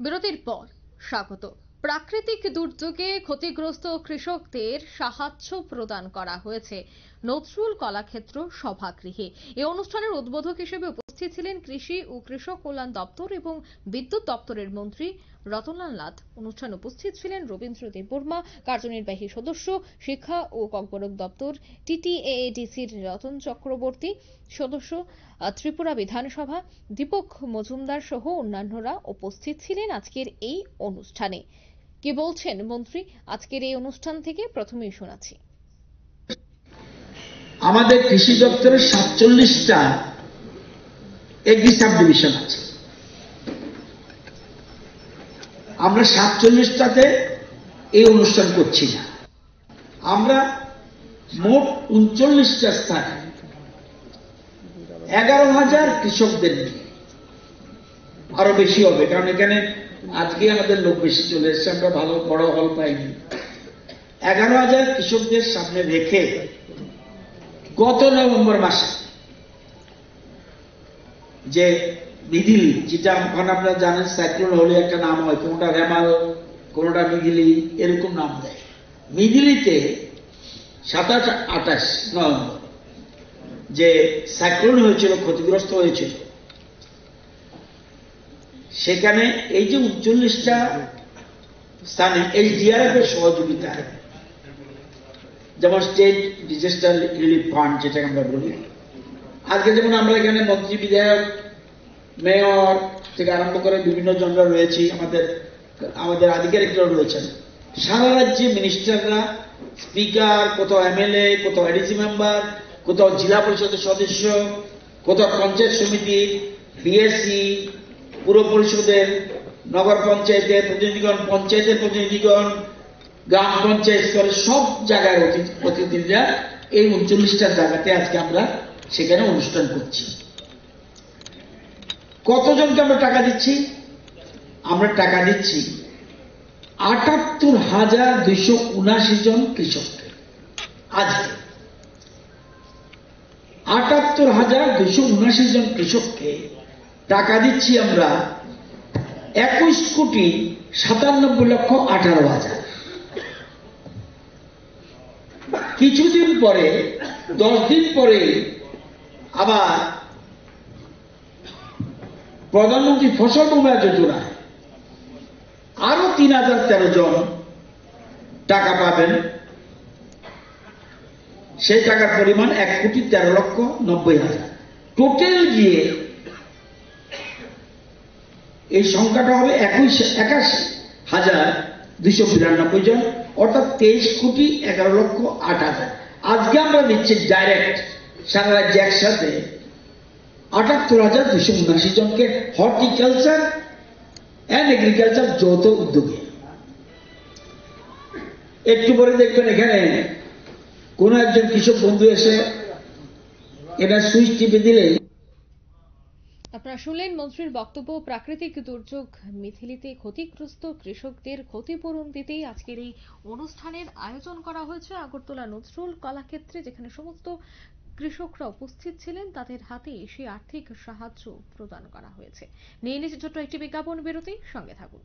বিরতির পর স্বাগত। প্রাকৃতিক দুর্যোগে ক্ষতিগ্রস্ত কৃষকদের সাহায্য প্রদান করা হয়েছে। নজরুল কলাক্ষেত্র সভাগৃহে। এই অনুষ্ঠানের উদ্বোধক হিসেবে উপস্থিত ছিলেন কৃষি ও কৃষক কল্যাণ দপ্তর এবং বিদ্যুৎ দপ্তরের মন্ত্রী রতনলাল নাথ। অনুষ্ঠানে উপস্থিত ছিলেন রবীন্দ্র দেববর্মা কার্যনির্বাহী সদস্য, শিক্ষা ও কর্পোরেট দপ্তর, টিটিএডিসির রতন চক্রবর্তী, সদস্য ত্রিপুরা বিধানসভা, দীপক মজুমদার সহ অন্যান্যরা উপস্থিত ছিলেন আজকের এই অনুষ্ঠানে। কি বলছেন মন্ত্রী? আজকের এই অনুষ্ঠান থেকে প্রথমেই শোনাচ্ছি। আমাদের কৃষি দপ্তরের সাতচল্লিশটা এগ্রি সাব ডিভিশন আছে। আমরা সাতচল্লিশটাতে এই অনুষ্ঠান করছি না। আমরা মোট উনচল্লিশটা স্থানে এগারো হাজার কৃষকদের নিয়ে আরও বেশি হবে, কারণ এখানে আজকে আমাদের লোক বেশি চলে এসেছে, আমরা ভালো বড় হল পাইনি। এগারো হাজার কৃষকদের সামনে রেখে গত নভেম্বর মাসে যে মিদিলি যেটা এখন আপনারা জানেন, সাইক্লোন হলে একটা নাম হয়, কোনটা রেমাল, কোনটা মিদিলি এরকম নাম দেয়। মিদিলিতে সাতাশ, আঠাশ নভেম্বর যে সাইক্লোন হয়েছিল, ক্ষতিগ্রস্ত হয়েছিল। সেখানে এই যে উনচল্লিশটা স্থানে এই ডিআরএফ এর সহযোগিতা যেমন স্টেট ডিজাস্টার রিলিফ ফান্ড, যেটাকে আমরা বলি। আজকে যেমন আমরা এখানে মন্ত্রী বিধায়ক, মেয়র, থেকে আরম্ভ করে বিভিন্ন জনরা রয়েছি, আমাদের আমাদের আধিকারিকরা রয়েছেন। সারা রাজ্যে মিনিস্টাররা স্পিকার কোথাও এমএলএ কোথাও এডিসি মেম্বার কোথাও জেলা পরিষদের সদস্য, কোথাও পঞ্চায়েত সমিতি বিএসসি পুর পরিষদের, নগর পঞ্চায়েতের প্রতিনিধিগণ পঞ্চায়েতের প্রতিনিধিগণ, গ্রাম পঞ্চায়েত স্তরের সব জায়গায় প্রতিনিধিরা এই উনচল্লিশটা জায়গাতে আজকে আমরা সেখানে অনুষ্ঠান করছি। কতজনকে আমরা টাকা দিচ্ছি? আমরা টাকা দিচ্ছি আটাত্তর হাজার দুইশো উনাশি জন কৃষককে। আজকে আটাত্তর হাজার দুইশো উনাশি জন কৃষককে টাকা দিচ্ছি আমরা একুশ কোটি সাতানব্বই লক্ষ আঠারো হাজার। কিছুদিন পরে দশ দিন পরে আবার প্রধানমন্ত্রী ফসল বীমা যোজনায় আরও তিন হাজার তেরো জন টাকা পাবেন। সেই টাকার পরিমাণ এক কোটি তেরো লক্ষ নব্বই হাজার। টোটাল গিয়ে এই সংখ্যাটা হবে একুশ, একাশি হাজার দুইশো বিরানব্বই জন, অর্থাৎ তেইশ কোটি এগারো লক্ষ আট হাজার। আজকে আমরা দিচ্ছি ডাইরেক্ট সারা রাজ্যে একসাথে আটাত্তর হাজার দুইশো উনাশি জনকে হর্টিকালচার অ্যান্ড এগ্রিকালচার যৌথ উদ্যোগে। একটু পরে দেখবেন এখানে কোন একজন কৃষক বন্ধু এসে এটা সুইচ টিপে দিলে আপনারা শুনলেন মন্ত্রীর বক্তব্য, প্রাকৃতিক দুর্যোগ, মিথিলিতে ক্ষতিগ্রস্ত কৃষকদের ক্ষতিপূরণ দিতেই আজকের এই অনুষ্ঠানের আয়োজন করা হয়েছে। আগরতলা নজরুল কলাক্ষেত্রে যেখানে সমস্ত কৃষকরা উপস্থিত ছিলেন, তাদের হাতে সেই আর্থিক সাহায্য প্রদান করা হয়েছে। নিয়ে নিচ্ছে ছোট্ট একটি বিজ্ঞাপন, বিরতি, সঙ্গে থাকুন।